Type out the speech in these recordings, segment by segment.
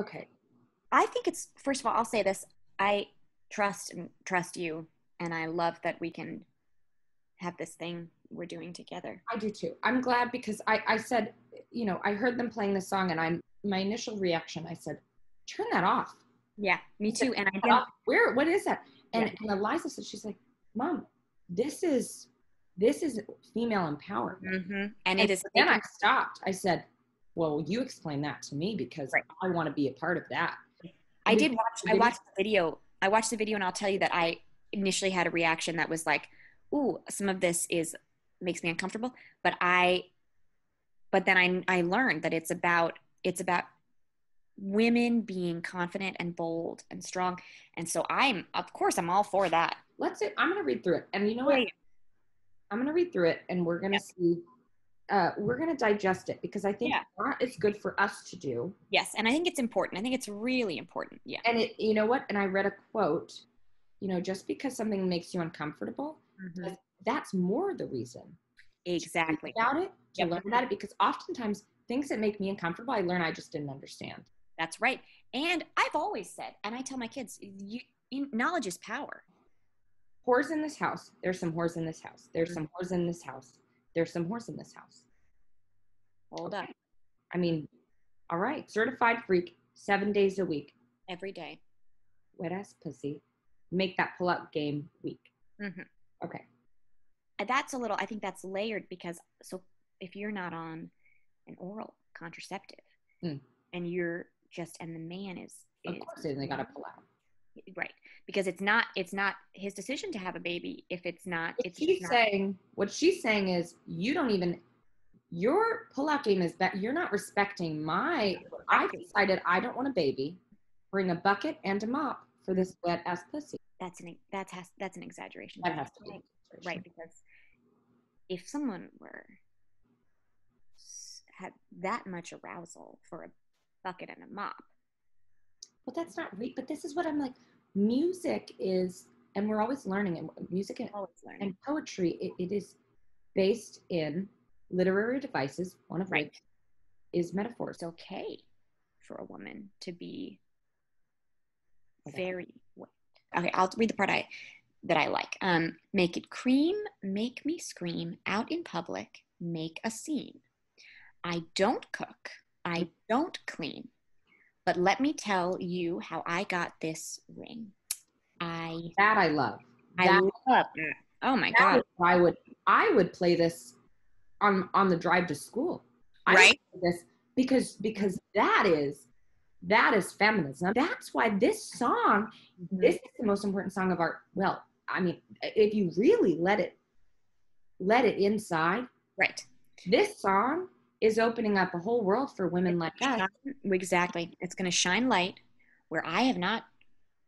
Okay. I think it's first of all, I'll say this. I trust and trust you and I love that we can have this thing we're doing together. I do too. I'm glad because I, I said, you know, I heard them playing the song and I'm my initial reaction, I said, turn that off. Yeah, me too. And I didn't. Where what is that? And, Yeah. and Eliza said, she's like, Mom, this is this is female empowerment. Mhm. and it is then I stopped. I said, Well, you explain that to me because Right. I want to be a part of that. I We did watch. I watched the video. I watched the video, and I'll tell you that I initially had a reaction that was like, "Ooh, some of this is makes me uncomfortable." But I, but then I I learned that it's about it's about women being confident and bold and strong, and so I'm of course I'm all for that. Let's say I'm gonna read through it. And you know what? I'm gonna read through it and we're gonna see uh, we're gonna digest it because I think Yeah. that is good for us to do. Yes, and I think it's important. I think it's really important. Yeah. And it, you know what? And I read a quote. You know, just because something makes you uncomfortable, Mhm. that's more the reason Exactly. about it to Yep. learn about it. Because oftentimes things that make me uncomfortable, I learn I just didn't understand. That's right. And I've always said, and I tell my kids, you, you knowledge is power. Whores in this house. There's some whores in this house. There's Mhm. some whores in this house. There's some horse in this house. Hold up I mean, all right, certified freak, seven days a weak. every day. Wet ass pussy. Make that pull up game week. Mhm. Okay. Uh, that's a little i think that's layered because so if you're not on an oral contraceptive Mm. and you're just and the man is, Of is course, they got to pull out. Right because it's not it's not his decision to have a baby if it's not What it's she's not, saying, what she's saying is, you don't even. Your pull-out game is that you're not respecting my. I decided I don't want a baby. Bring a bucket and a mop for this wet ass pussy. that's an that's has that's an exaggeration That has to be right, right because if someone were had that much arousal for a bucket and a mop But that's not right. But this is what I'm like. Music is, and we're always learning. And music and, learning and poetry, it, it is based in literary devices. One of Right. which is metaphors. it's okay for a woman to be Okay. very wet. Okay, I'll read the part I that I like. Um, make it cream, make me scream out in public, make a scene. I don't cook, I don't clean, but let me tell you how I got this ring. I that I love. I That- love that. Oh my god! I would I would play this on on the drive to school. Right? This because because that is that is feminism. That's why this song Mm-hmm. this is the most important song of our well i mean if you really let it let it inside Right. this song is opening up a whole world for women like us Exactly. It's going to shine light where I have not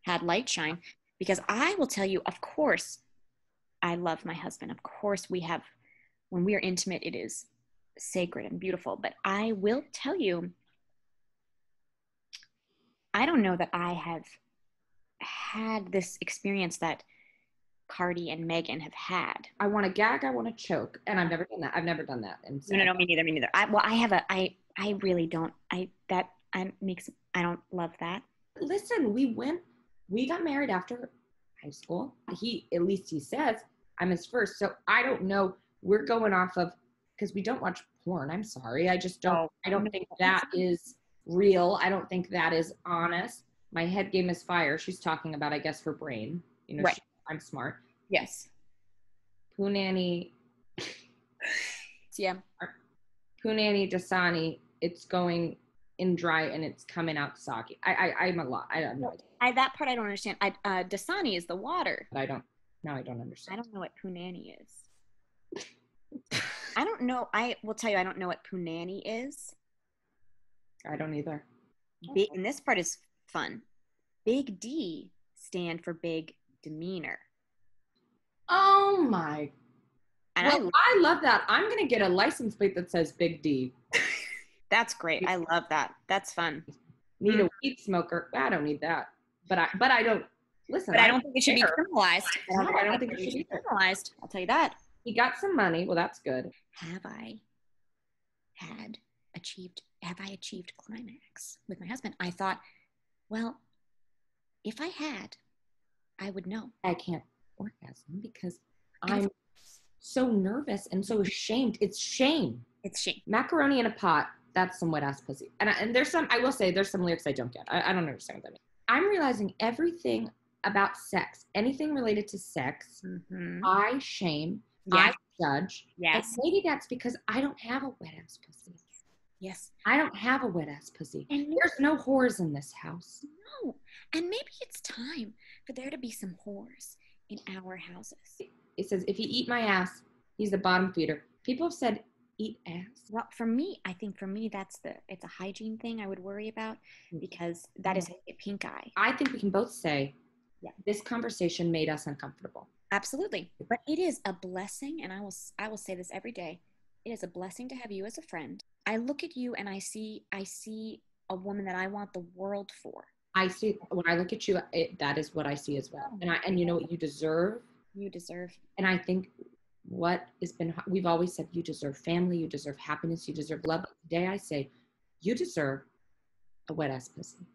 had light shine because I will tell you, of course, I love my husband. Of course, we have, when we are intimate, it is sacred and beautiful. But I will tell you, I don't know that I have had this experience that Cardi and Megan have had. i want to gag i want to choke and i've never done that i've never done that and No, no, no, me neither, me neither. I, well, I have a, I, I really don't, I, that, I makes, I don't love that. listen we went we got married after high school he at least he says i'm his first so i don't know we're going off of because we don't watch porn i'm sorry i just don't oh, i don't think that is real i don't think that is honest my head game is fire she's talking about i guess her brain you know Right. I'm smart Yes. punani Yeah. punani dasani it's going in dry and it's coming out soggy i i i'm a lot i don't know I, that part I don't understand. I, uh, Dasani is the water. but i don't now i don't understand. I don't know what punani is. I don't know. I will tell you, I don't know what punani is. i don't either Big, and this part is fun. Big D stand for big demeanor. Oh my. And well, I, I love that. I'm going to get a license plate that says Big D. that's great. I love that. That's fun. Need Mm. a weed smoker. I don't need that. But I but I don't listen. But I don't think it should be criminalized. I don't- I don't think it should be criminalized. I'll tell you that. He got some money. Well, that's good. Have I had achieved have I achieved climax with my husband? I thought, well, if I had, I would know. I can't orgasm because I'm so nervous and so ashamed. It's shame. It's shame. Macaroni in a pot. That's some wet ass pussy. And I, and there's some. I will say there's some lyrics I don't get. I, I don't understand what that means. I'm realizing everything about sex, anything related to sex, Mhm. I shame, Yes. I judge. Yes. And maybe that's because I don't have a wet ass pussy. Yes. I don't have a wet ass pussy. And There's no whores in this house. no. And maybe it's time for there to be some whores in our houses. It says if you eat my ass, he's a bottom feeder. People have said eat ass. Well, for me, I think for me that's the it's a hygiene thing I would worry about mm. because that is a pink eye. I think we can both say Yeah. this conversation made us uncomfortable. Absolutely. But it is a blessing and I will I will say this every day. It is a blessing to have you as a friend. I look at you and I see I see a woman that I want the world for. I see when I look at you, it, that is what I see as well. And I and you know what you deserve. You deserve And I think what has been we've always said you deserve family, you deserve happiness, you deserve love. But today I say you deserve a wet ass pussy.